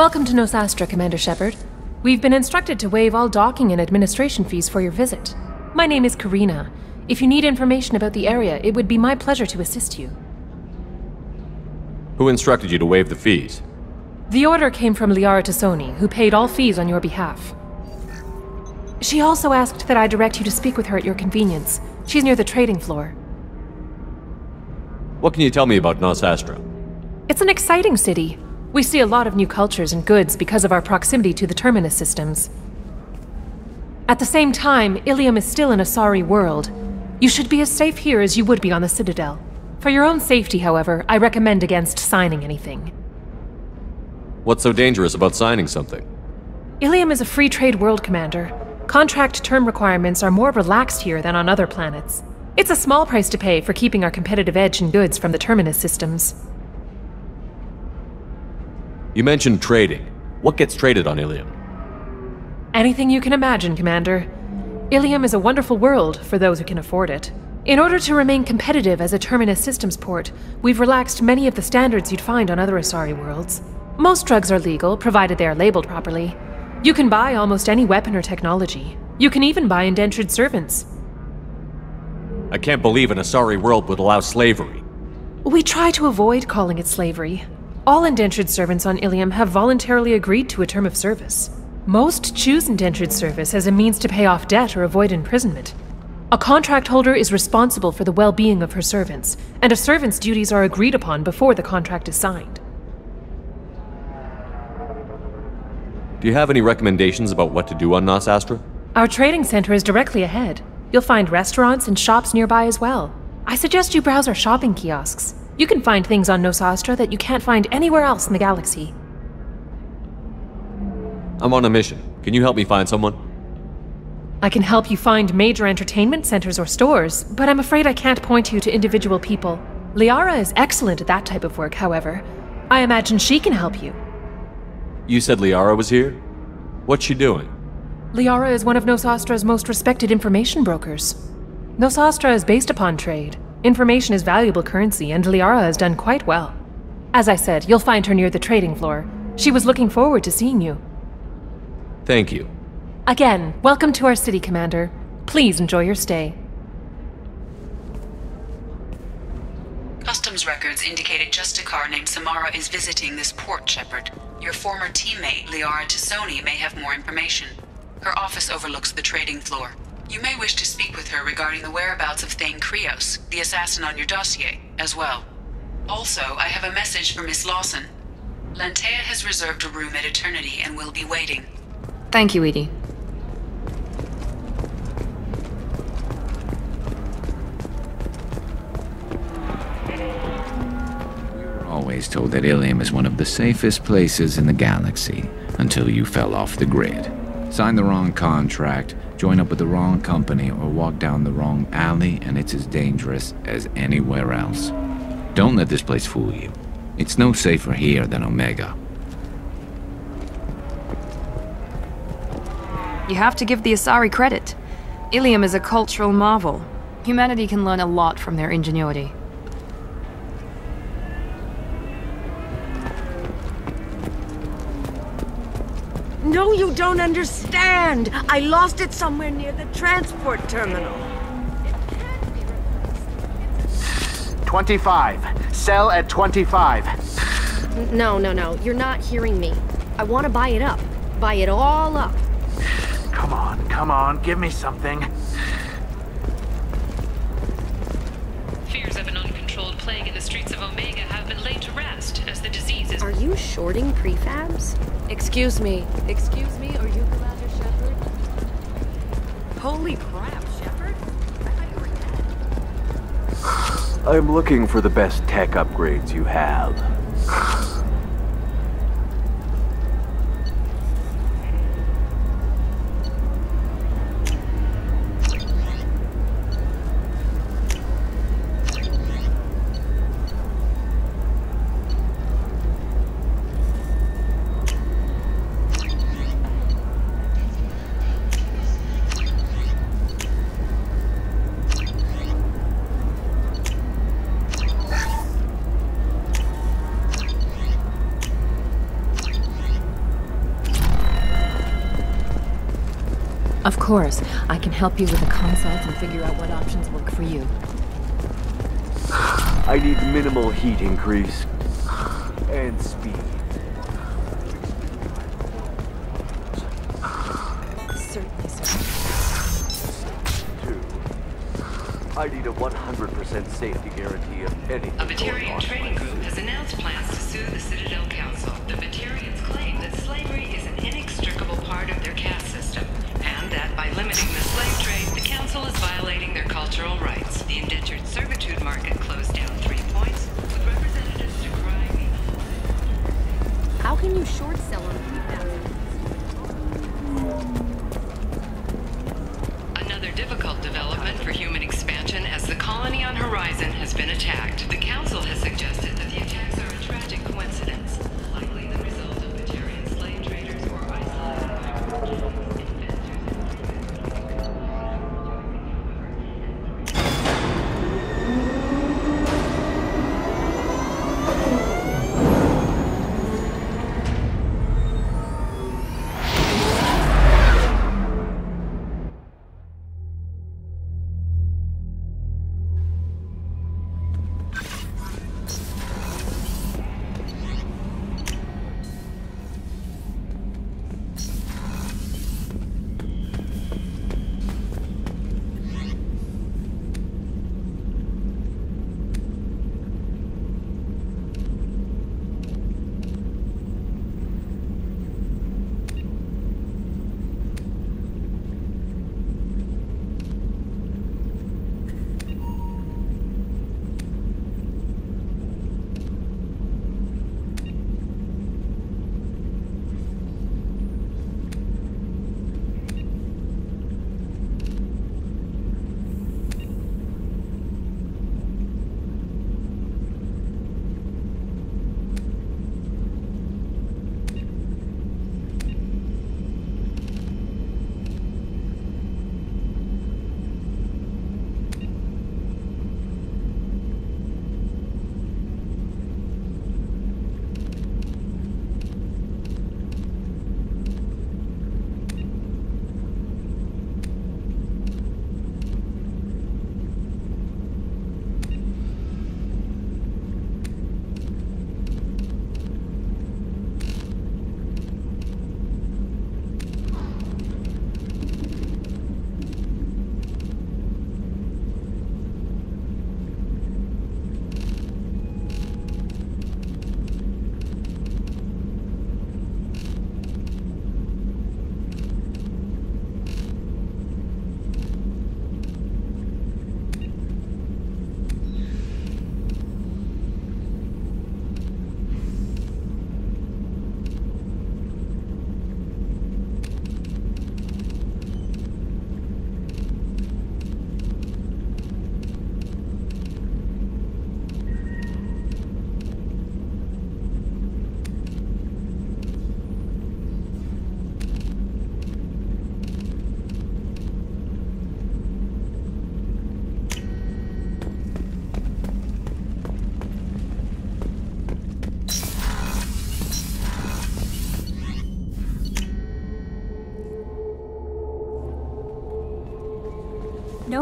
Welcome to Nos Astra, Commander Shepard. We've been instructed to waive all docking and administration fees for your visit. My name is Karina. If you need information about the area, it would be my pleasure to assist you. Who instructed you to waive the fees? The order came from Liara T'Soni, who paid all fees on your behalf. She also asked that I direct you to speak with her at your convenience. She's near the trading floor. What can you tell me about Nos Astra? It's an exciting city. We see a lot of new cultures and goods because of our proximity to the Terminus systems. At the same time, Illium is still an Asari world. You should be as safe here as you would be on the Citadel. For your own safety, however, I recommend against signing anything. What's so dangerous about signing something? Illium is a free trade world, Commander. Contract term requirements are more relaxed here than on other planets. It's a small price to pay for keeping our competitive edge in goods from the Terminus systems. You mentioned trading. What gets traded on Illium? Anything you can imagine, Commander. Illium is a wonderful world for those who can afford it. In order to remain competitive as a Terminus systems port, we've relaxed many of the standards you'd find on other Asari worlds. Most drugs are legal, provided they are labeled properly. You can buy almost any weapon or technology. You can even buy indentured servants. I can't believe an Asari world would allow slavery. We try to avoid calling it slavery. All indentured servants on Illium have voluntarily agreed to a term of service. Most choose indentured service as a means to pay off debt or avoid imprisonment. A contract holder is responsible for the well being of her servants, and a servant's duties are agreed upon before the contract is signed. Do you have any recommendations about what to do on Nos Astra? Our trading center is directly ahead. You'll find restaurants and shops nearby as well. I suggest you browse our shopping kiosks. You can find things on Nos Astra that you can't find anywhere else in the galaxy. I'm on a mission. Can you help me find someone? I can help you find major entertainment centers or stores, but I'm afraid I can't point you to individual people. Liara is excellent at that type of work, however. I imagine she can help you. You said Liara was here? What's she doing? Liara is one of Nos Astra's most respected information brokers. Nos Astra is based upon trade. Information is valuable currency, and Liara has done quite well. As I said, you'll find her near the trading floor. She was looking forward to seeing you. Thank you. Again, welcome to our city, Commander. Please enjoy your stay. Customs records indicated Justicar named Samara is visiting this port, Shepard. Your former teammate, Liara T'Soni, may have more information. Her office overlooks the trading floor. You may wish to speak with her regarding the whereabouts of Thane Krios, the assassin on your dossier, as well. Also, I have a message for Miss Lawson. Lantea has reserved a room at Eternity and will be waiting. Thank you, EDI. always told that Illium is one of the safest places in the galaxy until you fell off the grid. Signed the wrong contract, join up with the wrong company, or walk down the wrong alley, and it's as dangerous as anywhere else. Don't let this place fool you. It's no safer here than Omega. You have to give the Asari credit. Illium is a cultural marvel. Humanity can learn a lot from their ingenuity. No, you don't understand. I lost it somewhere near the transport terminal. 25. Sell at 25. No, no, no. You're not hearing me. I want to buy it up. Buy it all up. Come on, come on, give me something. Fears of an uncontrolled plague in the streets of Omega have been laid to rest as the disease is. Are you shorting prefabs? Excuse me. Excuse me, are you Commander Shepard? Holy crap, Shepard? I thought you were dead. I'm looking for the best tech upgrades you have. Course. I can help you with a consult and figure out what options work for you. I need minimal heat increase. And speed. Certainly, sir. Two. I need a 100% safety guarantee of anything A going Batarian on. trading group has announced plans to sue the Citadel Council. The Batarians claim that slavery is an inextricable part of their caste system, that by limiting the slave trade, the Council is violating their cultural rights. The indentured servitude market closed down three points, with representatives decrying How can you short sell on 3000? Another difficult development for human expansion as the colony on Horizon has been attacked. The Council has suggested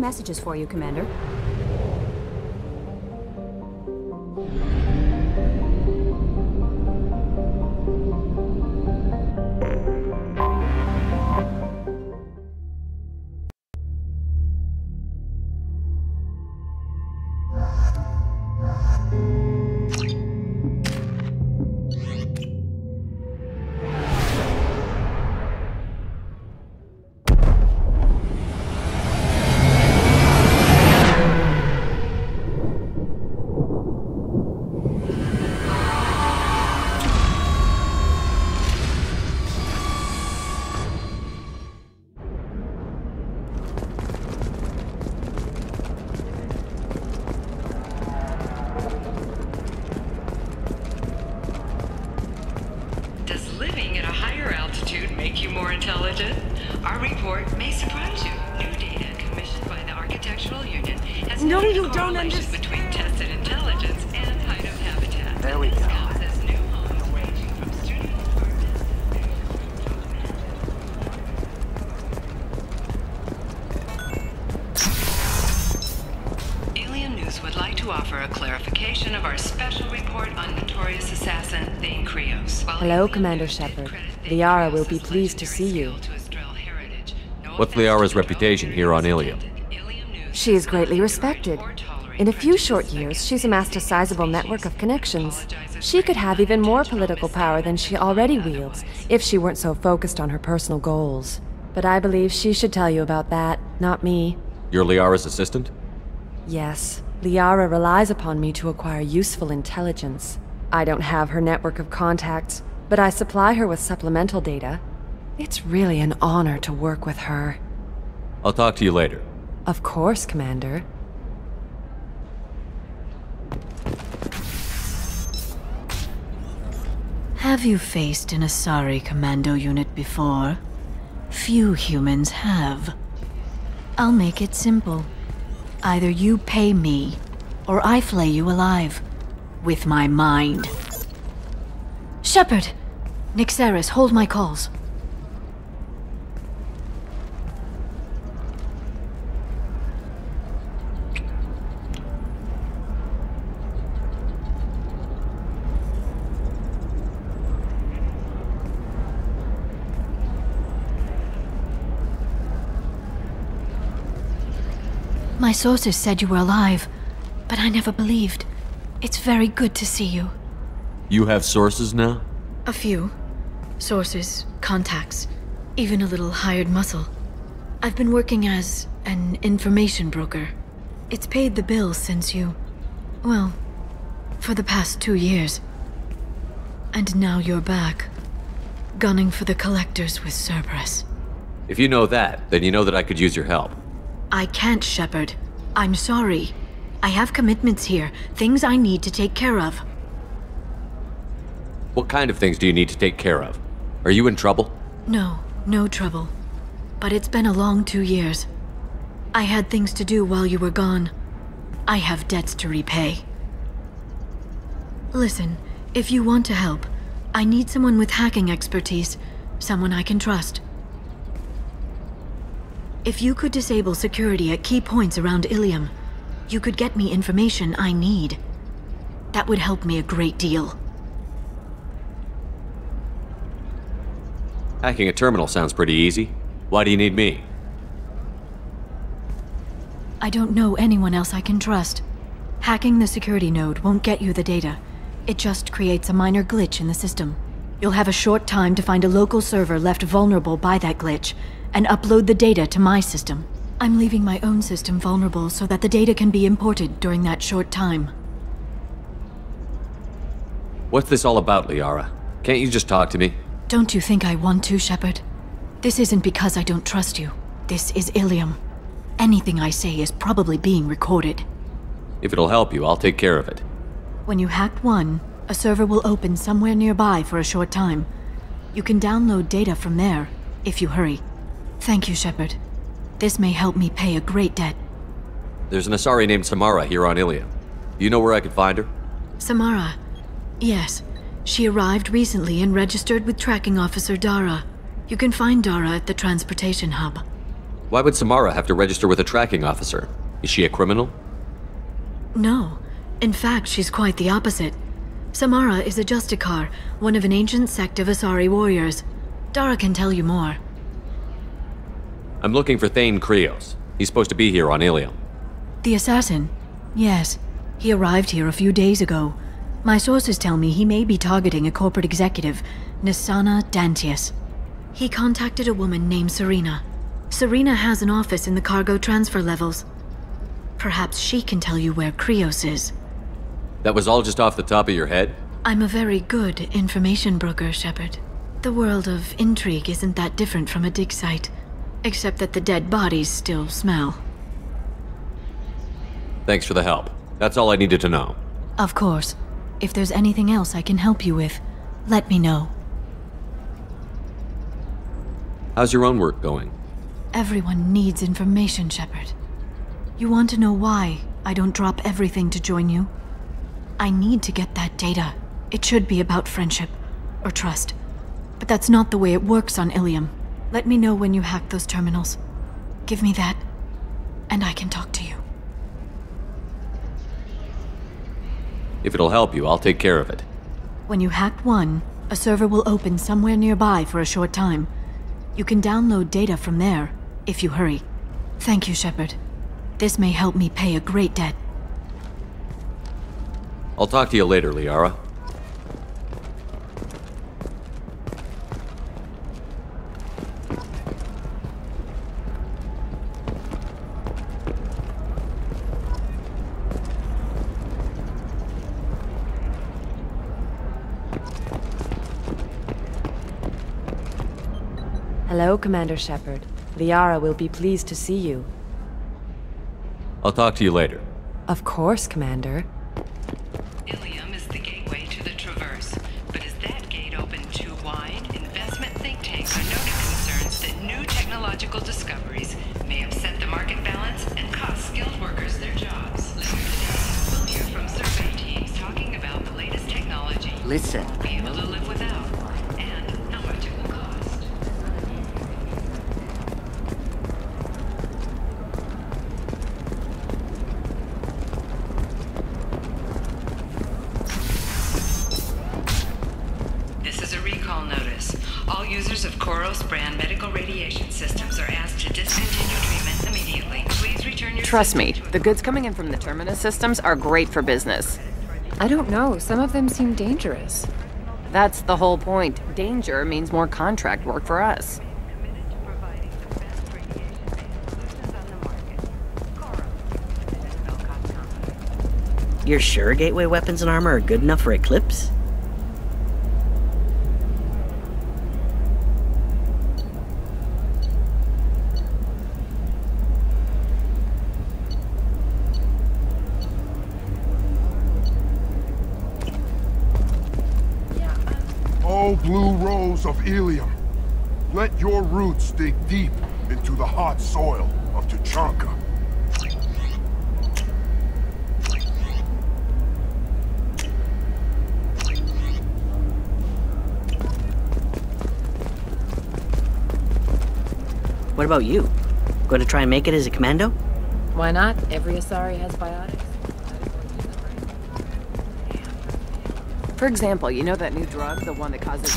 messages for you, Commander. no, you don't understand. between tested intelligence and height of habitat. There we go. Alien News would like to offer a clarification of our special report on notorious assassin Thane Krios. Hello, Commander Shepard. Liara will be pleased to see you. What's Liara's reputation here on Illium? She is greatly respected. In a few short years, she's amassed a sizable network of connections. She could have even more political power than she already wields if she weren't so focused on her personal goals. But I believe she should tell you about that, not me. You're Liara's assistant? Yes, Liara relies upon me to acquire useful intelligence. I don't have her network of contacts, but I supply her with supplemental data. It's really an honor to work with her. I'll talk to you later. Of course, Commander. Have you faced an Asari commando unit before? Few humans have. I'll make it simple. Either you pay me, or I flay you alive. With my mind. Shepard! Nyxeris, hold my calls. My sources said you were alive, but I never believed. It's very good to see you. You have sources now? A few. Sources, contacts, even a little hired muscle. I've been working as an information broker. It's paid the bills since you. Well, for the past two years. And now you're back. Gunning for the collectors with Cerberus. If you know that, then you know that I could use your help. I can't, Shepard. I'm sorry. I have commitments here, things I need to take care of. What kind of things do you need to take care of? Are you in trouble? No, no trouble. But it's been a long two years. I had things to do while you were gone. I have debts to repay. Listen, if you want to help, I need someone with hacking expertise, someone I can trust. If you could disable security at key points around Illium, you could get me information I need. That would help me a great deal. Hacking a terminal sounds pretty easy. Why do you need me? I don't know anyone else I can trust. Hacking the security node won't get you the data. It just creates a minor glitch in the system. You'll have a short time to find a local server left vulnerable by that glitch, and upload the data to my system. I'm leaving my own system vulnerable so that the data can be imported during that short time. What's this all about, Liara? Can't you just talk to me? Don't you think I want to, Shepard? This isn't because I don't trust you. This is Illium. Anything I say is probably being recorded. If it'll help you, I'll take care of it. When you hacked one, a server will open somewhere nearby for a short time. You can download data from there, if you hurry. Thank you, Shepard. This may help me pay a great debt. There's an Asari named Samara here on Illium. Do you know where I could find her? Samara. Yes. She arrived recently and registered with tracking officer Dara. You can find Dara at the transportation hub. Why would Samara have to register with a tracking officer? Is she a criminal? No. In fact, she's quite the opposite. Samara is a Justicar, one of an ancient sect of Asari warriors. Dara can tell you more. I'm looking for Thane Krios. He's supposed to be here on Illium. The assassin? Yes. He arrived here a few days ago. My sources tell me he may be targeting a corporate executive, Nassana Dantius. He contacted a woman named Seryna. Seryna has an office in the cargo transfer levels. Perhaps she can tell you where Krios is. That was all just off the top of your head? I'm a very good information broker, Shepard. The world of intrigue isn't that different from a dig site, except that the dead bodies still smell. Thanks for the help. That's all I needed to know. Of course. If there's anything else I can help you with, let me know. How's your own work going? Everyone needs information, Shepard. You want to know why I don't drop everything to join you? I need to get that data. It should be about friendship or trust. But that's not the way it works on Illium. Let me know when you hack those terminals. Give me that, and I can talk to you. If it'll help you, I'll take care of it. When you hack one, a server will open somewhere nearby for a short time. You can download data from there, if you hurry. Thank you, Shepard. This may help me pay a great debt. I'll talk to you later, Liara. Hello, Commander Shepard. Liara will be pleased to see you. I'll talk to you later. Of course, Commander. Users of Koros brand medical radiation systems are asked to discontinue treatment immediately. Please return your Trust me, the goods coming in from the Terminus systems are great for business. I don't know. Some of them seem dangerous. That's the whole point. Danger means more contract work for us. You're sure gateway weapons and armor are good enough for Eclipse? Illium, let your roots dig deep into the hot soil of Tuchanka. What about you? Going to try and make it as a commando? Why not? Every Asari has biotics. For example, you know that new drug, the one that causes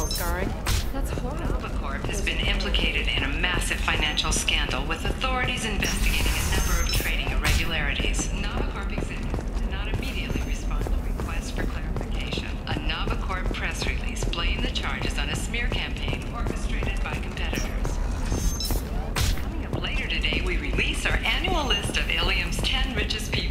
all scarring. That's horrible. Novacorp has been implicated in a massive financial scandal with authorities investigating a number of trading irregularities. Novacorp executives did not immediately respond to requests for clarification. A Novacorp press release blamed the charges on a smear campaign orchestrated by competitors. Coming up later today, we release our annual list of Illium's 10 richest people.